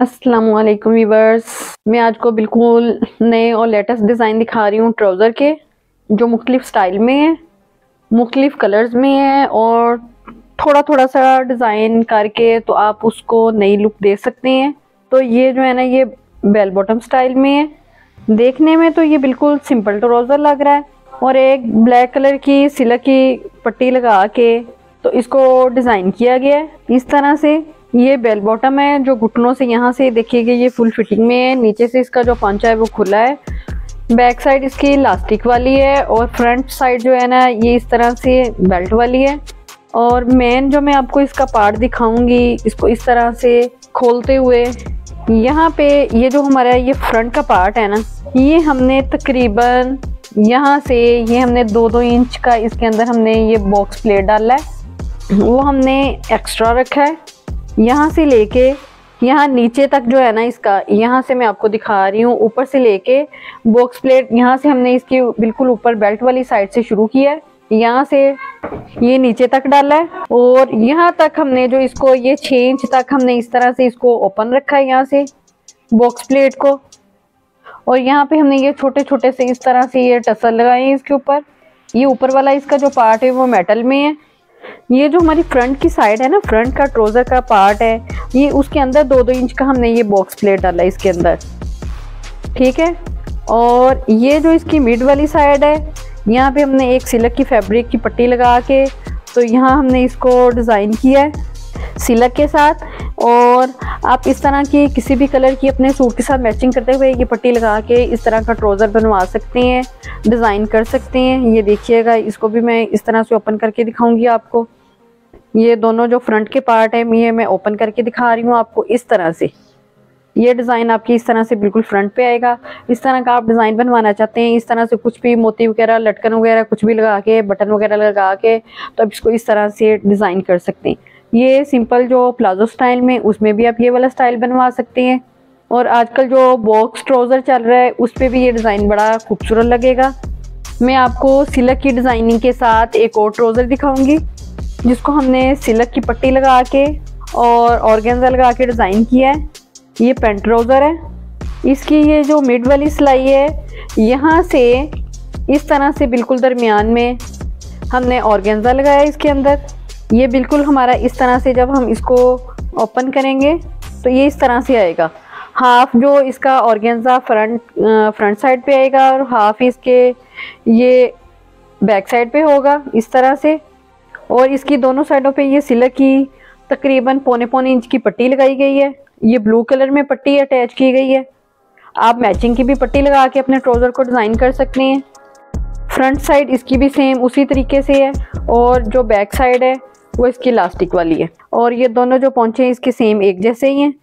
Aslam viewers मैं आज को बिल्कुल नए और लेटेस्ट डिज़ाइन दिखा रही हूँ ट्राउज़र के, जो मुख्तलिफ़ स्टाइल में है, मुख्तलिफ़ कलर्स में है और थोड़ा थोड़ा सा डिज़ाइन करके तो आप उसको नई लुक दे सकते हैं। तो ये जो है ना, ये बेल बॉटम स्टाइल में है। देखने में तो ये बिल्कुल सिंपल ट्राउज़र लग रहा है और एक ब्लैक कलर की सिलक की पट्टी लगा के तो इसको डिज़ाइन किया गया है इस तरह से। ये बेल बॉटम है, जो घुटनों से यहाँ से देखिएगा ये फुल फिटिंग में है। नीचे से इसका जो पंचा है, वो खुला है। बैक साइड इसकी इलास्टिक वाली है और फ्रंट साइड जो है ना, ये इस तरह से बेल्ट वाली है। और मेन जो मैं आपको इसका पार्ट दिखाऊँगी, इसको इस तरह से खोलते हुए, यहाँ पे ये जो हमारा ये फ्रंट का पार्ट है ना, ये हमने तकरीबन यहाँ से, ये हमने दो दो इंच का इसके अंदर हमने ये बॉक्स प्लेट डाला है। वो हमने एक्स्ट्रा रखा है। यहाँ से लेके, यहाँ नीचे तक जो है ना इसका, यहाँ से मैं आपको दिखा रही हूँ, ऊपर से लेके बॉक्स प्लेट यहाँ से हमने इसकी बिल्कुल ऊपर बेल्ट वाली साइड से शुरू किया है। यहाँ से ये नीचे तक डाला है और यहाँ तक हमने जो इसको, ये छः इंच तक हमने इस तरह से इसको ओपन रखा है यहाँ से बॉक्स प्लेट को। और यहाँ पे हमने ये छोटे छोटे से इस तरह से ये टसल लगाए हैं इसके ऊपर। ये ऊपर वाला इसका जो पार्ट है वो मेटल में है। ये जो हमारी फ्रंट की साइड है ना फ्रंट का ट्रोज़र का पार्ट है, ये उसके अंदर दो दो इंच का हमने ये बॉक्स प्लेट डाला इसके अंदर। ठीक है? और ये जो इसकी मिड वाली साइड है, यहाँ पे हमने एक सिलक की फैब्रिक की पट्टी लगा के तो यहाँ हमने इसको डिज़ाइन किया है। सिलक के साथ और आप इस तरह की किसी भी कलर की अपने सूट के साथ मैचिंग करते हुए ये पट्टी लगा के इस तरह का ट्रोज़र बनवा सकते हैं डिज़ाइन कर सकते हैं। ये देखिएगा, इसको भी मैं इस तरह से ओपन करके दिखाऊँगी आपको। ये दोनों जो फ्रंट के पार्ट है, ये मैं ओपन करके दिखा रही हूँ आपको इस तरह से। ये डिज़ाइन आपकी इस तरह से बिल्कुल फ्रंट पे आएगा। इस तरह का आप डिज़ाइन बनवाना चाहते हैं, इस तरह से कुछ भी मोती वगैरह, लटकन वगैरह कुछ भी लगा के, बटन वगैरह लगा के तो आप इसको इस तरह से डिज़ाइन कर सकते हैं। ये सिंपल जो प्लाजो स्टाइल में, उसमें भी आप ये वाला स्टाइल बनवा सकते हैं। और आजकल जो बॉक्स ट्राउज़र चल रहा है, उस पर भी ये डिज़ाइन बड़ा खूबसूरत लगेगा। मैं आपको सिलक की डिज़ाइनिंग के साथ एक और ट्राउज़र दिखाऊँगी, जिसको हमने सिलक की पट्टी लगा के और ऑर्गेन्जा लगा के डिज़ाइन किया है। ये पेंट ट्राउज़र है। इसकी ये जो मिड वाली सिलाई है, यहाँ से इस तरह से बिल्कुल दरमियान में हमने ऑर्गेन्जा लगाया इसके अंदर। ये बिल्कुल हमारा इस तरह से जब हम इसको ओपन करेंगे तो ये इस तरह से आएगा। हाफ़ जो इसका ऑर्गेन्जा फ्रंट फ्रंट साइड पे आएगा और हाफ़ इसके ये बैक साइड पे होगा इस तरह से। और इसकी दोनों साइडों पे ये सिलक की तकरीबन पौने पौने इंच की पट्टी लगाई गई है। ये ब्लू कलर में पट्टी अटैच की गई है। आप मैचिंग की भी पट्टी लगा के अपने ट्राउज़र को डिज़ाइन कर सकते हैं। फ्रंट साइड इसकी भी सेम उसी तरीके से है और जो बैक साइड है वो इसकी इलास्टिक वाली है। और ये दोनों जो पहुँचे हैं, इसके सेम एक जैसे ही हैं।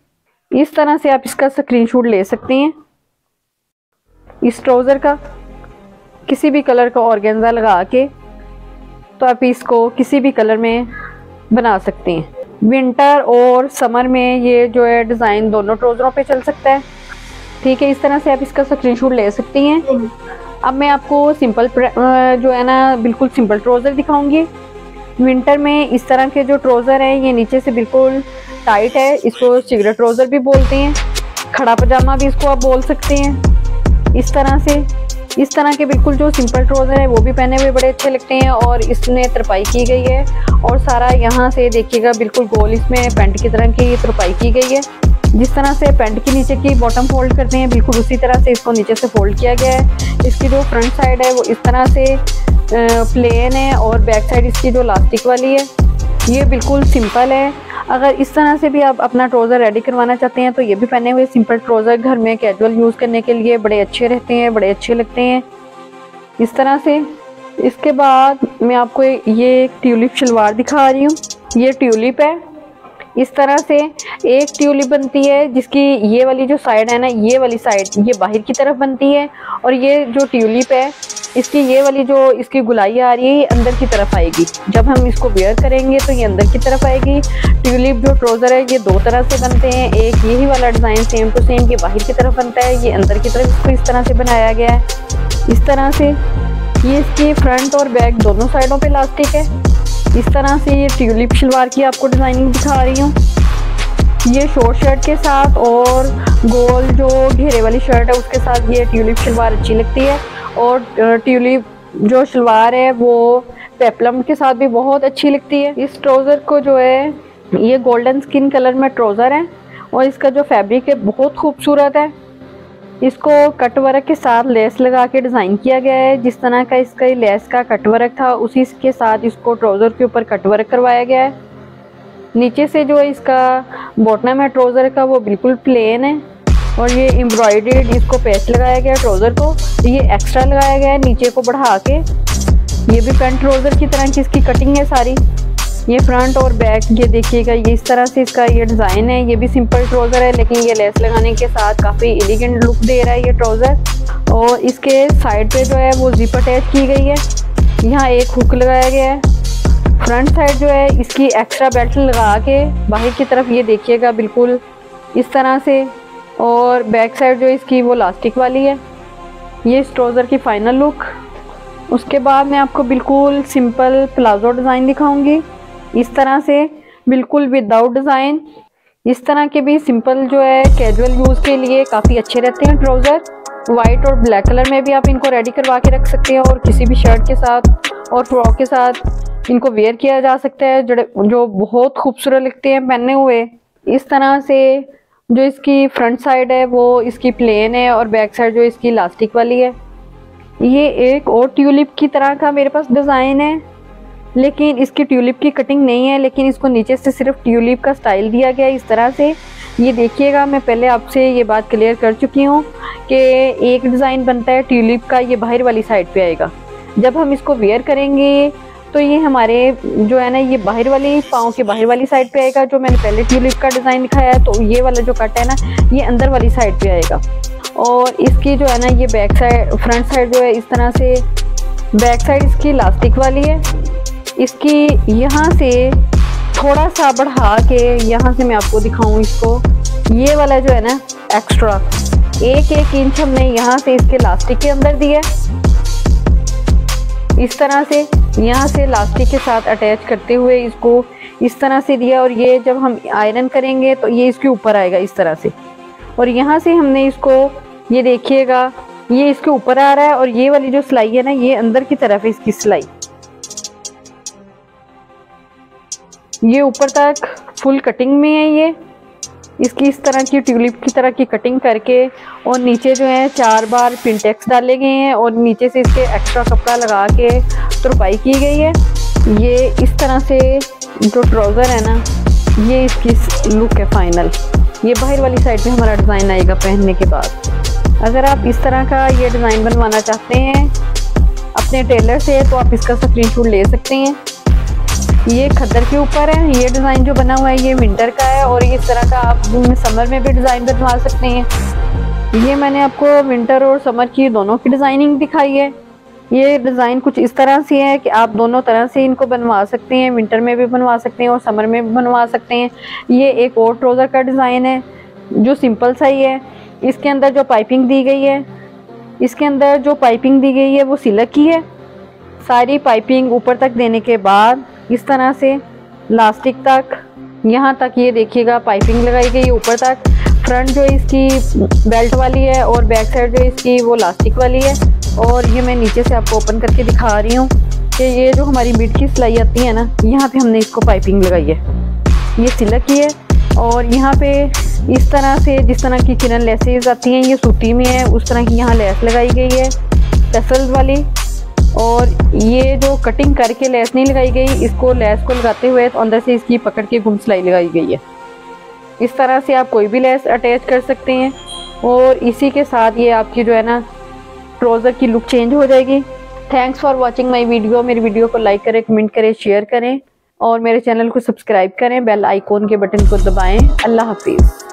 इस तरह से आप इसका स्क्रीनशॉट ले सकते हैं। इस ट्राउज़र का, किसी भी कलर का ऑर्गेन्जा लगा के तो आप इसको किसी भी कलर में बना सकते हैं। विंटर और समर में ये जो है डिज़ाइन दोनों ट्राउज़रों पे चल सकता है। ठीक है, इस तरह से आप इसका स्क्रीनशॉट ले सकती हैं। अब मैं आपको सिंपल जो है ना, बिल्कुल सिंपल ट्राउज़र दिखाऊँगी। विंटर में इस तरह के जो ट्रोज़र हैं, ये नीचे से बिल्कुल टाइट है। इसको सिगरेट ट्रोज़र भी बोलते हैं। खड़ा पजामा भी इसको आप बोल सकते हैं। इस तरह से इस तरह के बिल्कुल जो सिंपल ट्रोज़र है, वो भी पहने हुए बड़े अच्छे लगते हैं और इसमें तरपाई की गई है और सारा यहाँ से देखिएगा बिल्कुल गोल इसमें पेंट की तरह की तरपाई की गई है। जिस तरह से पेंट के नीचे की बॉटम फोल्ड करते हैं, बिल्कुल उसी तरह से इसको नीचे से फोल्ड किया गया है। इसकी जो फ्रंट साइड है, वो इस तरह से प्लेन है और बैक साइड इसकी जो लास्टिक वाली है, ये बिल्कुल सिंपल है। अगर इस तरह से भी आप अपना ट्रोज़र रेडी करवाना चाहते हैं तो ये भी पहने हुए सिंपल ट्रोज़र घर में कैजुअल यूज़ करने के लिए बड़े अच्छे रहते हैं, बड़े अच्छे लगते हैं। इस तरह से इसके बाद मैं आपको ये ट्यूलिप शलवार दिखा रही हूँ। ये ट्यूलिप है। इस तरह से एक ट्यूलिप बनती है, जिसकी ये वाली जो साइड है ना, ये वाली साइड ये बाहर की तरफ़ बनती है और ये जो ट्यूलिप है इसकी ये वाली जो इसकी गुलाई आ रही है, ये अंदर की तरफ़ आएगी। जब हम इसको वेयर करेंगे तो ये अंदर की तरफ़ आएगी। ट्यूलिप जो ट्रोज़र है, ये दो तरह से बनते हैं। एक यही वाला डिज़ाइन सेम टू सेम ये बाहर की तरफ़ बनता है। ये अंदर की तरफ़ इसको इस तरह से बनाया गया है। इस तरह से ये इसकी फ्रंट और बैक दोनों साइडों पे इलास्टिक है। इस तरह से ये ट्यूलिप शलवार की आपको डिज़ाइनिंग दिखा रही हूँ। ये शॉर्ट शर्ट के साथ और गोल जो घेरे वाली शर्ट है, उसके साथ ये ट्यूलिप शलवार अच्छी लगती है। और ट्यूलिप जो शलवार है, वो पेपलम के साथ भी बहुत अच्छी लगती है। इस ट्राउज़र को जो है, ये गोल्डन स्किन कलर में ट्राउज़र है और इसका जो फैब्रिक है, बहुत खूबसूरत है। इसको कट वर्क के साथ लेस लगा के डिज़ाइन किया गया है। जिस तरह का इसका लेस का कट वर्क था, उसी के साथ इसको ट्राउज़र के ऊपर कट वर्क करवाया गया है। नीचे से जो है इसका बॉटम है ट्राउज़र का, वो बिल्कुल प्लेन है। और ये एम्ब्रॉयडेड इसको पेस्ट लगाया गया है ट्राउज़र को। ये एक्स्ट्रा लगाया गया है नीचे को बढ़ा के। ये भी पेंट ट्राउज़र की तरह की इसकी कटिंग है सारी। ये फ्रंट और बैक ये देखिएगा, ये इस तरह से इसका ये डिज़ाइन है। ये भी सिंपल ट्राउज़र है, लेकिन ये लेस लगाने के साथ काफ़ी एलिगेंट लुक दे रहा है ये ट्राउज़र और इसके साइड पे जो है वो जिप अटैच की गई है। यहाँ एक हुक लगाया गया है। फ्रंट साइड जो है, इसकी एक्स्ट्रा बेल्ट लगा के बाहर की तरफ़ ये देखिएगा बिल्कुल इस तरह से। और बैक साइड जो इसकी वो लास्टिक वाली है, ये इस ट्रोज़र की फ़ाइनल लुक उसके बाद मैं आपको बिल्कुल सिंपल प्लाजो डिज़ाइन दिखाऊँगी. इस तरह से बिल्कुल विदाउट डिज़ाइन इस तरह के भी सिंपल जो है कैजुअल यूज़ के लिए काफ़ी अच्छे रहते हैं ट्राउज़र वाइट और ब्लैक कलर में भी आप इनको रेडी करवा के रख सकते हैं और किसी भी शर्ट के साथ और फ्रॉक के साथ इनको वेयर किया जा सकता है, जो जो बहुत खूबसूरत लगते हैं पहने हुए. इस तरह से जो इसकी फ्रंट साइड है, वो इसकी प्लेन है और बैक साइड जो इसकी इलास्टिक वाली है। ये एक और ट्यूलिप की तरह का मेरे पास डिज़ाइन है, लेकिन इसकी ट्यूलिप की कटिंग नहीं है, लेकिन इसको नीचे से सिर्फ़ ट्यूलिप का स्टाइल दिया गया है इस तरह से। ये देखिएगा, मैं पहले आपसे ये बात क्लियर कर चुकी हूँ कि एक डिज़ाइन बनता है ट्यूलिप का, ये बाहर वाली साइड पे आएगा। जब हम इसको वेयर करेंगे तो ये हमारे जो है ना, ये बाहर वाली पाँव के बाहर वाली साइड पे आएगा, जो मैंने पहले ट्यूलिप का डिज़ाइन दिखाया है तो ये वाला जो कट है ना, ये अंदर वाली साइड पे आएगा। और इसकी जो है ना, ये बैक साइड फ्रंट साइड जो है, इस तरह से बैक साइड इसकी इलास्टिक वाली है। इसकी यहाँ से थोड़ा सा बढ़ा के यहाँ से मैं आपको दिखाऊँ इसको। ये वाला जो है ना एक्स्ट्रा एक एक इंच हमने यहाँ से इसके लास्टिक के अंदर दिया इस तरह से यहाँ से लास्टिक के साथ अटैच करते हुए इसको इस तरह से दिया और ये जब हम आयरन करेंगे तो ये इसके ऊपर आएगा इस तरह से। और यहाँ से हमने इसको, ये देखिएगा, ये इसके ऊपर आ रहा है और ये वाली जो सिलाई है ना, ये अंदर की तरफ़ है इसकी सिलाई। ये ऊपर तक फुल कटिंग में है ये। इसकी इस तरह की ट्यूलिप की तरह की कटिंग करके और नीचे जो है चार बार पिंटेक्स डाले गए हैं और नीचे से इसके एक्स्ट्रा कपड़ा लगा के तुरपाई की गई है। ये इस तरह से जो ट्राउज़र है ना, ये इसकी लुक है फाइनल ये बाहर वाली साइड पे हमारा डिज़ाइन आएगा पहनने के बाद। अगर आप इस तरह का ये डिज़ाइन बनवाना चाहते हैं, अपने टेलर से तो आप इसका स्क्रीन ले सकते हैं। ये खद्दर के ऊपर है, ये डिज़ाइन जो बना हुआ है, ये विंटर का है और इस तरह का आप समर में भी डिज़ाइन बनवा सकते हैं। ये मैंने आपको विंटर और समर की दोनों की डिज़ाइनिंग दिखाई है। ये डिज़ाइन कुछ इस तरह से है कि आप दोनों तरह से इनको बनवा सकते हैं विंटर में भी बनवा सकते हैं और समर में भी बनवा सकते हैं। ये एक और ट्रोज़र का डिज़ाइन है, जो सिंपल सा ही है। इसके अंदर जो पाइपिंग दी गई है, इसके अंदर जो पाइपिंग दी गई है, वो सिलक की है। सारी पाइपिंग ऊपर तक देने के बाद इस तरह से लास्टिक तक, यहाँ तक ये देखिएगा पाइपिंग लगाई गई ऊपर तक। फ्रंट जो इसकी बेल्ट वाली है और बैक साइड जो इसकी वो लास्टिक वाली है। और ये मैं नीचे से आपको ओपन करके दिखा रही हूँ कि ये जो हमारी मिड की सिलाई आती है ना, यहाँ पे हमने इसको पाइपिंग लगाई है। ये सिलक की है और यहाँ पे इस तरह से जिस तरह की किरण लेसेज आती हैं, ये सूती में है, उस तरह की यहाँ लेस लगाई गई है। टसल्स वाली और ये जो कटिंग करके लेस नहीं लगाई गई, इसको लेस को लगाते हुए तो अंदर से इसकी पकड़ के गुम सिलाई लगाई गई है। इस तरह से आप कोई भी लेस अटैच कर सकते हैं और इसी के साथ ये आपकी जो है ना ट्रोज़र की लुक चेंज हो जाएगी। Thanks for watching my video मेरी वीडियो को लाइक करें कमेंट करें शेयर करें और मेरे चैनल को सब्सक्राइब करें। बेल आइकॉन के बटन को दबाएँ। अल्लाह हाफिज़।